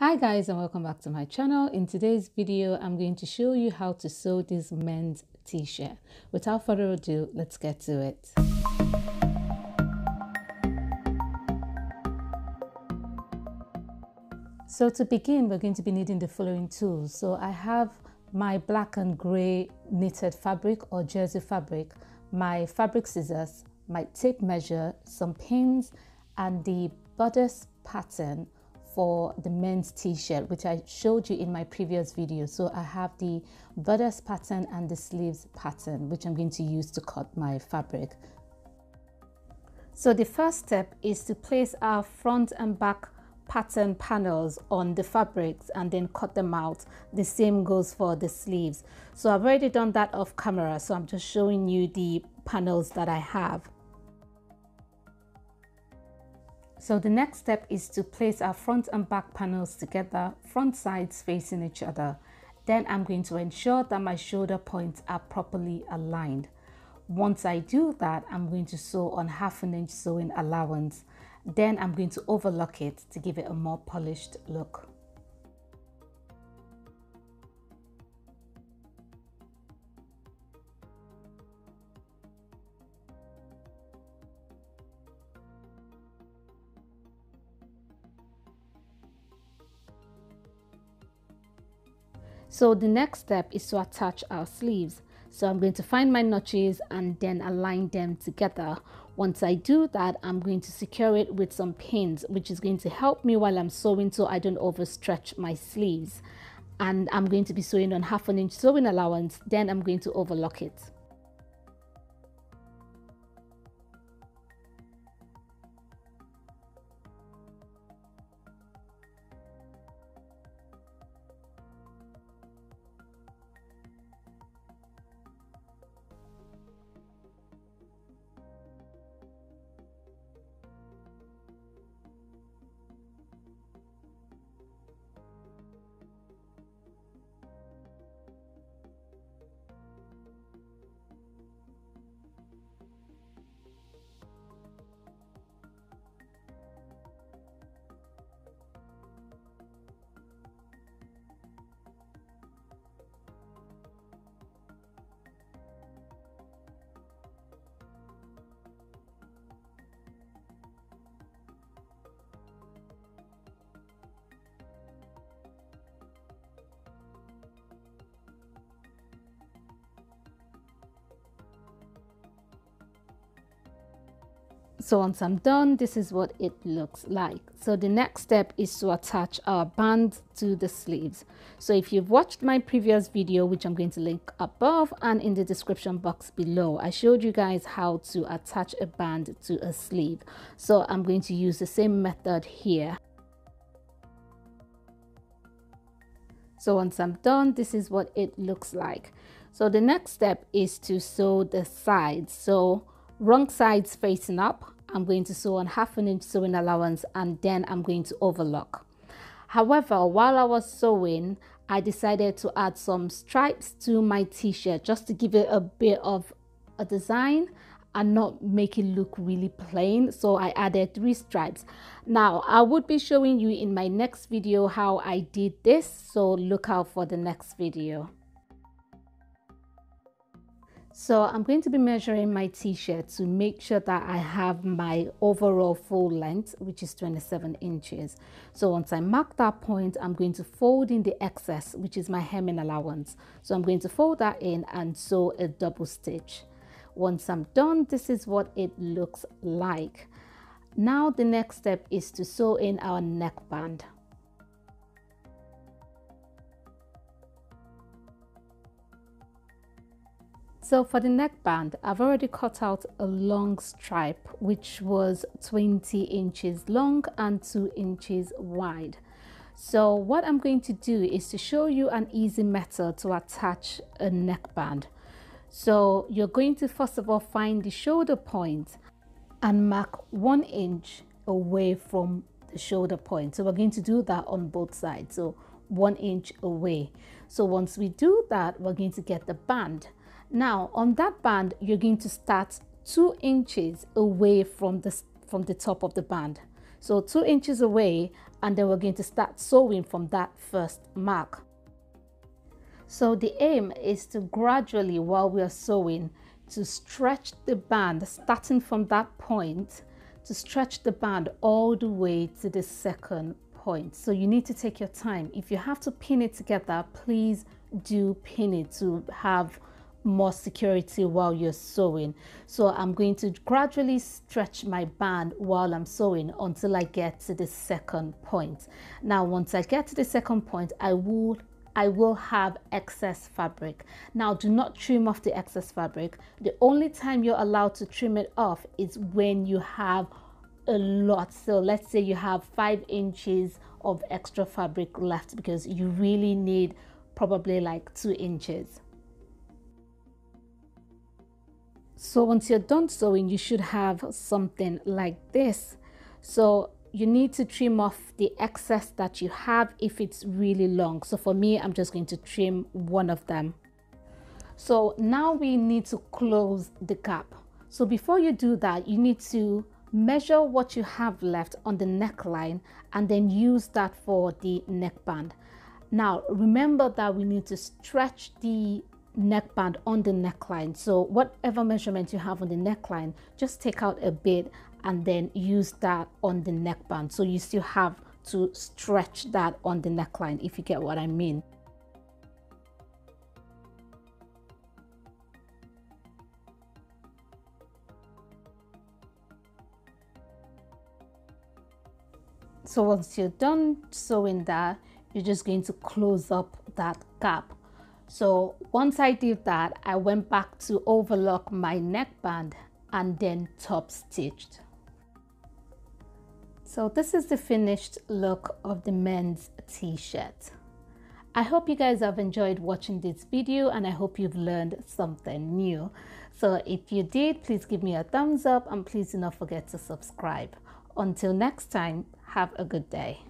Hi guys and welcome back to my channel. In today's video, I'm going to show you how to sew this men's t-shirt. Without further ado, let's get to it. So to begin, we're going to be needing the following tools. So I have my black and gray knitted fabric or jersey fabric, my fabric scissors, my tape measure, some pins, and the bodice pattern for the men's t-shirt which I showed you in my previous video. So I have the bodice pattern and the sleeves pattern which I'm going to use to cut my fabric. So the first step is to place our front and back pattern panels on the fabrics and then cut them out. The same goes for the sleeves. So I've already done that off camera so I'm just showing you the panels that I have so the next step is to place our front and back panels together, front sides facing each other. Then I'm going to ensure that my shoulder points are properly aligned. Once I do that, I'm going to sew on half an inch sewing allowance. Then I'm going to overlock it to give it a more polished look. So the next step is to attach our sleeves. So I'm going to find my notches and then align them together. Once I do that, I'm going to secure it with some pins, which is going to help me while I'm sewing so I don't overstretch my sleeves. And I'm going to be sewing on half an inch sewing allowance, then I'm going to overlock it. So once I'm done this is what it looks like. So the next step is to attach our band to the sleeves. So if you've watched my previous video which I'm going to link above and in the description box below I showed you guys how to attach a band to a sleeve. So I'm going to use the same method here. So once I'm done this is what it looks like. So the next step is to sew the sides. So wrong sides facing up I'm going to sew on half an inch sewing allowance and then I'm going to overlock. However while I was sewing I decided to add some stripes to my t-shirt just to give it a bit of a design and not make it look really plain. So I added three stripes. Now I would be showing you in my next video how I did this. So look out for the next video so I'm going to be measuring my t-shirt to make sure that I have my overall full length, which is 27 inches. So once I mark that point, I'm going to fold in the excess, which is my hemming allowance. So I'm going to fold that in and sew a double stitch. Once I'm done, this is what it looks like. Now the next step is to sew in our neckband. So for the neckband, I've already cut out a long stripe, which was 20 inches long and 2 inches wide. So what I'm going to do is to show you an easy method to attach a neckband. So you're going to first of all find the shoulder point and mark one inch away from the shoulder point. So we're going to do that on both sides. So one inch away. So once we do that, we're going to get the band. Now on that band, you're going to start two inches away from the, from the top of the band. So two inches away and then we're going to start sewing from that first mark. So the aim is to gradually while we are sewing to stretch the band starting from that point to stretch the band all the way to the second point. So you need to take your time. If you have to pin it together, please do pin it to have more security while you're sewing. So I'm going to gradually stretch my band while I'm sewing until I get to the second point. Now, once I get to the second point, I will I will have excess fabric. Now, do not trim off the excess fabric. The only time you're allowed to trim it off is when you have a lot. So let's say you have five inches of extra fabric left because you really need probably like two inches. So once you're done sewing, you should have something like this. So you need to trim off the excess that you have if it's really long. So for me, I'm just going to trim one of them. So now we need to close the gap. So before you do that, you need to measure what you have left on the neckline and then use that for the neckband. Now remember that we need to stretch the neckband on the neckline. So whatever measurement you have on the neckline, just take out a bit and then use that on the neckband. So you still have to stretch that on the neckline if you get what I mean. So once you're done sewing that, you're just going to close up that gap so once I did that, I went back to overlock my neckband and then top stitched. So this is the finished look of the men's t-shirt. I hope you guys have enjoyed watching this video and I hope you've learned something new. So if you did, please give me a thumbs up and please do not forget to subscribe. Until next time, have a good day.